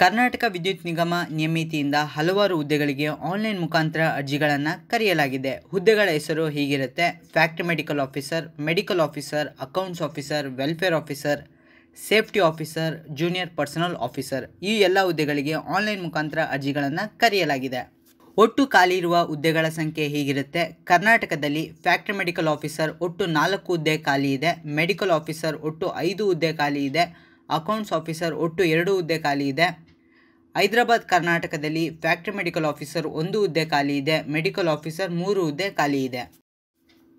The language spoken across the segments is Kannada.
ಕರ್ನಾಟಕ ವಿದ್ಯುತ್ ನಿಗಮ ನಿಯಮಿತಿಯಿಂದ ಹಲವಾರು ಹುದ್ದೆಗಳಿಗೆ ಆನ್ಲೈನ್ ಮುಖಾಂತರ ಅರ್ಜಿಗಳನ್ನು ಕರೆಯಲಾಗಿದೆ. ಹುದ್ದೆಗಳ ಹೆಸರು ಹೀಗಿರುತ್ತೆ. Factory medical officer medical officer, accounts officer, welfare officer, safety officer, junior personnel officer ಈ ಎಲ್ಲ ಹುದ್ದೆಗಳಿಗೆ ಆನ್ಲೈನ್ ಮುಖಾಂತರ ಅರ್ಜಿಗಳನ್ನು ಕರೆಯಲಾಗಿದೆ. ಒಟ್ಟು ಖಾಲಿ ಇರುವ ಹುದ್ದೆಗಳ ಸಂಖ್ಯೆ ಹೀಗಿರುತ್ತೆ. ಕರ್ನಾಟಕದಲ್ಲಿ ಫ್ಯಾಕ್ಟ್ರಿ ಮೆಡಿಕಲ್ ಆಫೀಸರ್ ಒಟ್ಟು ನಾಲ್ಕು ಹುದ್ದೆ ಖಾಲಿ ಇದೆ. ಮೆಡಿಕಲ್ ಆಫೀಸರ್ ಒಟ್ಟು ಐದು ಹುದ್ದೆ ಖಾಲಿ ಇದೆ. ಅಕೌಂಟ್ಸ್ ಆಫೀಸರ್ ಒಟ್ಟು ಎರಡು ಹುದ್ದೆ ಖಾಲಿ ಇದೆ. ಹೈದರಾಬಾದ್ ಕರ್ನಾಟಕದಲ್ಲಿ ಫ್ಯಾಕ್ಟ್ರಿ ಮೆಡಿಕಲ್ ಆಫೀಸರ್ ಒಂದು ಹುದ್ದೆ ಖಾಲಿ ಇದೆ, ಮೆಡಿಕಲ್ ಆಫೀಸರ್ ಮೂರು ಹುದ್ದೆ ಖಾಲಿ ಇದೆ.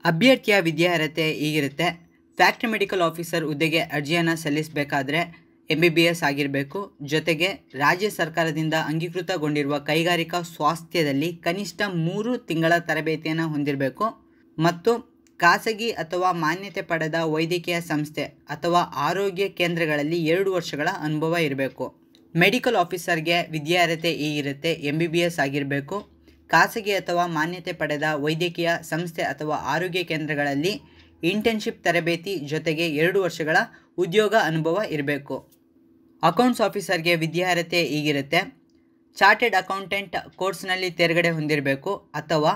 ಅಭ್ಯರ್ಥಿಯ ವಿದ್ಯಾರ್ಹತೆ ಹೀಗಿರುತ್ತೆ. ಫ್ಯಾಕ್ಟ್ರಿ ಮೆಡಿಕಲ್ ಆಫೀಸರ್ ಹುದ್ದೆಗೆ ಅರ್ಜಿಯನ್ನು ಸಲ್ಲಿಸಬೇಕಾದ್ರೆ ಎಂ ಬಿ ಬಿ ಎಸ್ ಆಗಿರಬೇಕು. ಜೊತೆಗೆ ರಾಜ್ಯ ಸರ್ಕಾರದಿಂದ ಅಂಗೀಕೃತಗೊಂಡಿರುವ ಕೈಗಾರಿಕಾ ಸ್ವಾಸ್ಥ್ಯದಲ್ಲಿ ಕನಿಷ್ಠ ಮೂರು ತಿಂಗಳ ತರಬೇತಿಯನ್ನು ಹೊಂದಿರಬೇಕು. ಮತ್ತು ಖಾಸಗಿ ಅಥವಾ ಮಾನ್ಯತೆ ಪಡೆದ ವೈದ್ಯಕೀಯ ಸಂಸ್ಥೆ ಅಥವಾ ಆರೋಗ್ಯ ಕೇಂದ್ರಗಳಲ್ಲಿ ಎರಡು ವರ್ಷಗಳ ಅನುಭವ ಇರಬೇಕು. ಮೆಡಿಕಲ್ ಆಫೀಸರ್ಗೆ ವಿದ್ಯಾರ್ಹತೆ ಹೀಗಿರುತ್ತೆ ಎಂ ಬಿ ಬಿ ಎಸ್ ಆಗಿರಬೇಕು. ಖಾಸಗಿ ಅಥವಾ ಮಾನ್ಯತೆ ಪಡೆದ ವೈದ್ಯಕೀಯ ಸಂಸ್ಥೆ ಅಥವಾ ಆರೋಗ್ಯ ಕೇಂದ್ರಗಳಲ್ಲಿ ಇಂಟರ್ನ್ಶಿಪ್ ತರಬೇತಿ ಜೊತೆಗೆ ಎರಡು ವರ್ಷಗಳ ಉದ್ಯೋಗ ಅನುಭವ ಇರಬೇಕು. ಅಕೌಂಟ್ಸ್ ಆಫೀಸರ್ಗೆ ವಿದ್ಯಾರ್ಹತೆ ಈಗಿರುತ್ತೆ. ಚಾರ್ಟೆಡ್ ಅಕೌಂಟೆಂಟ್ ಕೋರ್ಸ್ನಲ್ಲಿ ತೇರ್ಗಡೆ ಹೊಂದಿರಬೇಕು ಅಥವಾ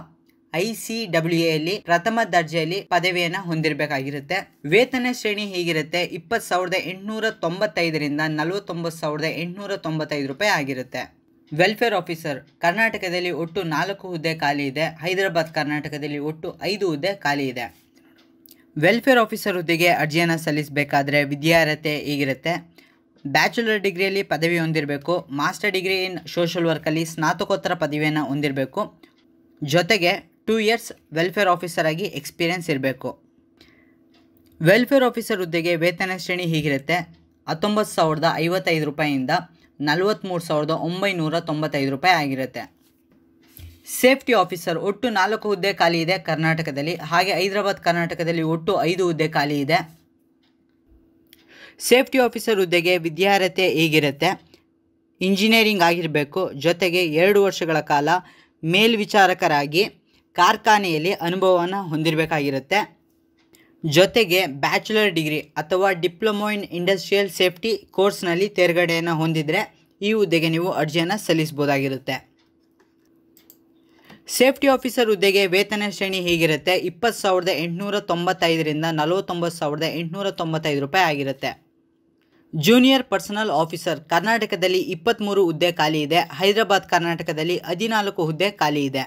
ಐ ಸಿ ಡಬ್ಲ್ಯೂ ಎಲ್ಲಿ ಪ್ರಥಮ ದರ್ಜೆಯಲ್ಲಿ ಪದವಿಯನ್ನ ಹೊಂದಿರಬೇಕಾಗಿರುತ್ತೆ. ವೇತನ ಶ್ರೇಣಿ ಹೀಗಿರುತ್ತೆ? ಇಪ್ಪತ್ತು ಸಾವಿರದ ಎಂಟುನೂರ ತೊಂಬತ್ತೈದರಿಂದ ನಲವತ್ತೊಂಬತ್ತು ಸಾವಿರದ ಎಂಟುನೂರ ತೊಂಬತ್ತೈದು ರೂಪಾಯಿ ಆಗಿರುತ್ತೆ. ವೆಲ್ಫೇರ್ ಆಫೀಸರ್, ಕರ್ನಾಟಕದಲ್ಲಿ ಒಟ್ಟು ನಾಲ್ಕು ಹುದ್ದೆ ಖಾಲಿ ಇದೆ. ಹೈದರಾಬಾದ್, ಕರ್ನಾಟಕದಲ್ಲಿ ಒಟ್ಟು ಐದು ಹುದ್ದೆ ಖಾಲಿ ಇದೆ. ವೆಲ್ಫೇರ್ ಆಫೀಸರ್ ಹುದ್ದೆಗೆ ಅರ್ಜಿಯನ್ನು ಸಲ್ಲಿಸಬೇಕಾದ್ರೆ ವಿದ್ಯಾರ್ಹತೆ ಹೀಗಿರುತ್ತೆ? ಬ್ಯಾಚುಲರ್ ಡಿಗ್ರಿಯಲ್ಲಿ ಪದವಿ ಹೊಂದಿರಬೇಕು. ಮಾಸ್ಟರ್ ಡಿಗ್ರಿ ಇನ್ ಸೋಷಲ್ ವರ್ಕಲ್ಲಿ ಸ್ನಾತಕೋತ್ತರ ಪದವಿಯನ್ನು ಹೊಂದಿರಬೇಕು. ಜೊತೆಗೆ ಟೂ ಇಯರ್ಸ್ ವೆಲ್ಫೇರ್ ಆಫೀಸರ್ ಆಗಿ ಎಕ್ಸ್ಪೀರಿಯೆನ್ಸ್ ಇರಬೇಕು. ವೆಲ್ಫೇರ್ ಆಫೀಸರ್ ಹುದ್ದೆಗೆ ವೇತನ ಶ್ರೇಣಿ ಹೀಗಿರುತ್ತೆ. ಹತ್ತೊಂಬತ್ತು ಸಾವಿರದ ಐವತ್ತೈದು ರೂಪಾಯಿಂದ ನಲವತ್ತ್ಮೂರು ಸಾವಿರದ ಒಂಬೈನೂರ ತೊಂಬತ್ತೈದು ರೂಪಾಯಿ ಆಗಿರುತ್ತೆ. ಸೇಫ್ಟಿ ಆಫೀಸರ್ ಒಟ್ಟು ನಾಲ್ಕು ಹುದ್ದೆ ಖಾಲಿ ಇದೆ ಕರ್ನಾಟಕದಲ್ಲಿ. ಹಾಗೆ ಹೈದರಾಬಾದ್ ಕರ್ನಾಟಕದಲ್ಲಿ ಒಟ್ಟು ಐದು ಹುದ್ದೆ ಖಾಲಿ ಇದೆ. ಸೇಫ್ಟಿ ಆಫೀಸರ್ ಹುದ್ದೆಗೆ ವಿದ್ಯಾರ್ಹತೆ ಹೀಗಿರುತ್ತೆ. ಇಂಜಿನಿಯರಿಂಗ್ ಆಗಿರಬೇಕು. ಜೊತೆಗೆ ಎರಡು ವರ್ಷಗಳ ಕಾಲ ಮೇಲ್ವಿಚಾರಕರಾಗಿ ಕಾರ್ಖಾನೆಯಲ್ಲಿ ಅನುಭವವನ್ನು ಹೊಂದಿರಬೇಕಾಗಿರುತ್ತೆ. ಜೊತೆಗೆ ಬ್ಯಾಚುಲರ್ ಡಿಗ್ರಿ ಅಥವಾ ಡಿಪ್ಲೊಮೊ ಇನ್ ಇಂಡಸ್ಟ್ರಿಯಲ್ ಸೇಫ್ಟಿ ಕೋರ್ಸ್ನಲ್ಲಿ ತೇರ್ಗಡೆಯನ್ನು ಹೊಂದಿದರೆ ಈ ಹುದ್ದೆಗೆ ನೀವು ಅರ್ಜಿಯನ್ನು ಸಲ್ಲಿಸ್ಬೋದಾಗಿರುತ್ತೆ ಸೇಫ್ಟಿ ಆಫೀಸರ್ ಹುದ್ದೆಗೆ ವೇತನ ಶ್ರೇಣಿ ಹೀಗಿರುತ್ತೆ? ಇಪ್ಪತ್ತು ಸಾವಿರದ ಎಂಟುನೂರ ತೊಂಬತ್ತೈದರಿಂದ ನಲವತ್ತೊಂಬತ್ತು ಸಾವಿರದ ಎಂಟುನೂರ ತೊಂಬತ್ತೈದು ರೂಪಾಯಿ ಆಗಿರುತ್ತೆ. ಜೂನಿಯರ್ ಪರ್ಸನಲ್ ಆಫೀಸರ್ ಕರ್ನಾಟಕದಲ್ಲಿ ಇಪ್ಪತ್ತ್ಮೂರು ಹುದ್ದೆ ಖಾಲಿ ಇದೆ. ಹೈದರಾಬಾದ್ ಕರ್ನಾಟಕದಲ್ಲಿ ಹದಿನಾಲ್ಕು ಹುದ್ದೆ ಖಾಲಿ ಇದೆ.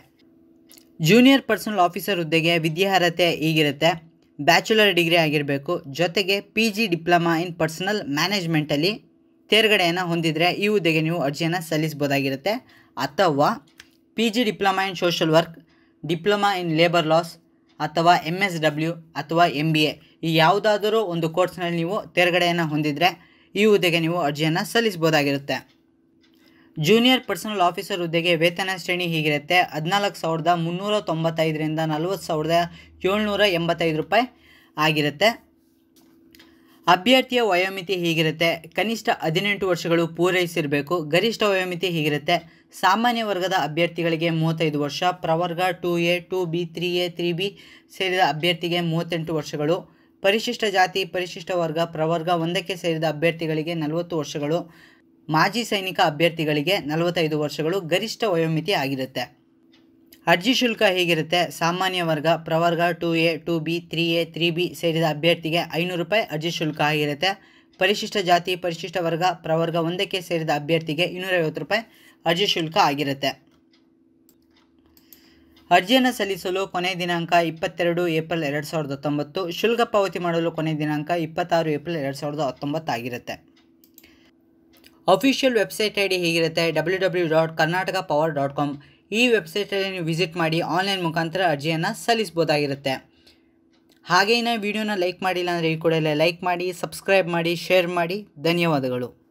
ಜೂನಿಯರ್ ಪರ್ಸನಲ್ ಆಫೀಸರ್ ಹುದ್ದೆಗೆ ವಿದ್ಯಾರ್ಹತೆ ಈಗಿರುತ್ತೆ. ಬ್ಯಾಚುಲರ್ ಡಿಗ್ರಿ ಆಗಿರಬೇಕು. ಜೊತೆಗೆ P G diploma in personnel ಮ್ಯಾನೇಜ್ಮೆಂಟಲ್ಲಿ ತೇರ್ಗಡೆಯನ್ನು ಹೊಂದಿದರೆ ಈ ಹುದ್ದೆಗೆ ನೀವು ಅರ್ಜಿಯನ್ನು ಸಲ್ಲಿಸ್ಬೋದಾಗಿರುತ್ತೆ ಅಥವಾ P G diploma in social work diploma in labour laws ಅಥವಾ ಎಂ ಎಸ್ ಡಬ್ಲ್ಯೂ ಅಥವಾ ಎಂ ಬಿ ಎ ಈ ಯಾವುದಾದರೂ ಒಂದು ಕೋರ್ಸ್ನಲ್ಲಿ ನೀವು ತೇರ್ಗಡೆಯನ್ನು ಹೊಂದಿದರೆ ಈ ಹುದ್ದೆಗೆ ನೀವು ಅರ್ಜಿಯನ್ನು ಸಲ್ಲಿಸ್ಬೋದಾಗಿರುತ್ತೆ ಜೂನಿಯರ್ ಪರ್ಸನಲ್ ಆಫೀಸರ್ ಹುದ್ದೆಗೆ ವೇತನ ಶ್ರೇಣಿ ಹೀಗಿರುತ್ತೆ. ಹದಿನಾಲ್ಕು ಸಾವಿರದ ಮುನ್ನೂರ ತೊಂಬತ್ತೈದರಿಂದ ನಲವತ್ತು ಸಾವಿರದ ಏಳ್ನೂರ ಎಂಬತ್ತೈದು ರೂಪಾಯಿ ಆಗಿರುತ್ತೆ. ಅಭ್ಯರ್ಥಿಯ ವಯೋಮಿತಿ ಹೀಗಿರುತ್ತೆ. ಕನಿಷ್ಠ ಹದಿನೆಂಟು ವರ್ಷಗಳು ಪೂರೈಸಿರಬೇಕು. ಗರಿಷ್ಠ ವಯೋಮಿತಿ ಹೀಗಿರುತ್ತೆ. ಸಾಮಾನ್ಯ ವರ್ಗದ ಅಭ್ಯರ್ಥಿಗಳಿಗೆ ಮೂವತ್ತೈದು ವರ್ಷ, ಪ್ರವರ್ಗ two A, two B, three A, three B ಸೇರಿದ ಅಭ್ಯರ್ಥಿಗೆ ಮೂವತ್ತೆಂಟು ವರ್ಷಗಳು. ಪರಿಶಿಷ್ಟ ಜಾತಿ, ಪರಿಶಿಷ್ಟ ವರ್ಗ, ಪ್ರವರ್ಗ ಒಂದಕ್ಕೆ ಸೇರಿದ ಅಭ್ಯರ್ಥಿಗಳಿಗೆ ನಲವತ್ತು ವರ್ಷಗಳು. ಮಾಜಿ ಸೈನಿಕ ಅಭ್ಯರ್ಥಿಗಳಿಗೆ ನಲವತ್ತೈದು ವರ್ಷಗಳು ಗರಿಷ್ಠ ವಯೋಮಿತಿ ಆಗಿರುತ್ತೆ. ಅರ್ಜಿ ಶುಲ್ಕ ಹೇಗಿರುತ್ತೆ? ಸಾಮಾನ್ಯ ವರ್ಗ ಪ್ರವರ್ಗ two A, two B, three A, three B ಸೇರಿದ ಅಭ್ಯರ್ಥಿಗೆ ಐನೂರು ರೂಪಾಯಿ ಅರ್ಜಿ ಶುಲ್ಕ ಆಗಿರುತ್ತೆ. ಪರಿಶಿಷ್ಟ ಜಾತಿ, ಪರಿಶಿಷ್ಟ ವರ್ಗ ಪ್ರವರ್ಗ ಒಂದಕ್ಕೆ ಸೇರಿದ ಅಭ್ಯರ್ಥಿಗೆ ಇನ್ನೂರೈವತ್ತು ರೂಪಾಯಿ ಅರ್ಜಿ ಶುಲ್ಕ ಆಗಿರುತ್ತೆ. ಅರ್ಜಿಯನ್ನು ಸಲ್ಲಿಸಲು ಕೊನೆ ದಿನಾಂಕ ಇಪ್ಪತ್ತೆರಡು ಏಪ್ರಿಲ್ ಎರಡು ಸಾವಿರದ ಹತ್ತೊಂಬತ್ತು. ಶುಲ್ಕ ಪಾವತಿ ಮಾಡಲು ಕೊನೆ ದಿನಾಂಕ ಇಪ್ಪತ್ತಾರು ಏಪ್ರಿಲ್ ಎರಡು ಸಾವಿರದ ಹತ್ತೊಂಬತ್ತು ಆಗಿರುತ್ತೆ. ಅಫಿಷಿಯಲ್ ವೆಬ್ಸೈಟ್ ಐ ಡಿ ಹೇಗಿರುತ್ತೆ? W W dot Karnataka power dot com ಈ ವೆಬ್ಸೈಟಲ್ಲಿ ನೀವು ವಿಸಿಟ್ ಮಾಡಿ ಆನ್ಲೈನ್ ಮುಖಾಂತರ ಅರ್ಜಿಯನ್ನು ಸಲ್ಲಿಸ್ಬೋದಾಗಿರುತ್ತೆ ಹಾಗೆ ಈ ವಿಡಿಯೋನ ಲೈಕ್ ಮಾಡಿಲ್ಲ ಅಂದರೆ ಈ ಕೂಡಲೇ ಲೈಕ್ ಮಾಡಿ ಸಬ್ಸ್ಕ್ರೈಬ್ ಮಾಡಿ ಶೇರ್ ಮಾಡಿ. ಧನ್ಯವಾದಗಳು.